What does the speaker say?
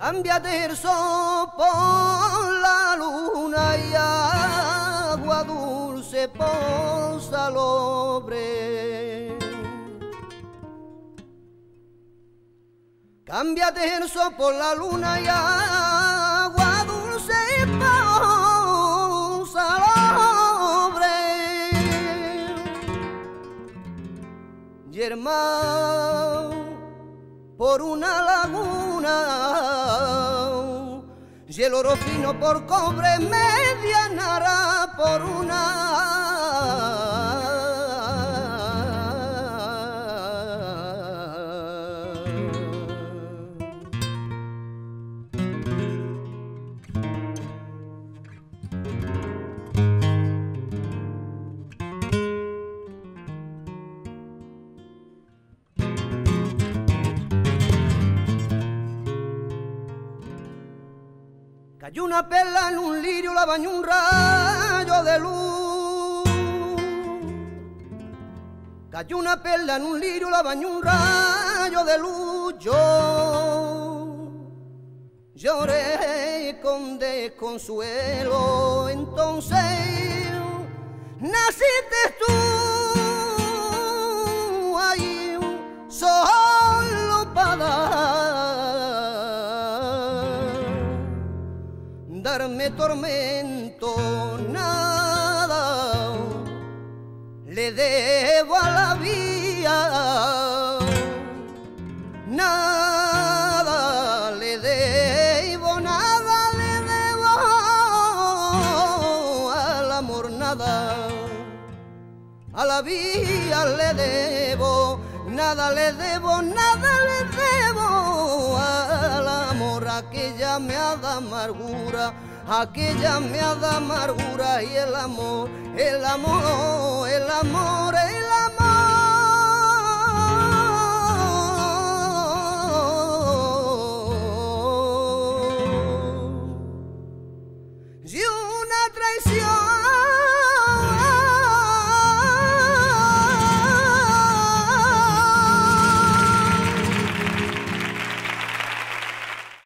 Cámbiate el sol por la luna y agua dulce por salobre. Cámbiate el sol por la luna y agua dulce por salobre. Yermán por una laguna. Y el oro fino por cobre media nara por una Cayó una perla en un lirio, la bañó un rayo de luz. Cayó una perla en un lirio, la bañó un rayo de luz. Yo lloré con desconsuelo, entonces naciste tú darme tormento, nada le debo a la vida, nada le debo, nada le debo al amor, nada. A la vida le debo, nada le debo, nada le debo amargura, aquella me ha dado amargura y el amor, el amor, el amor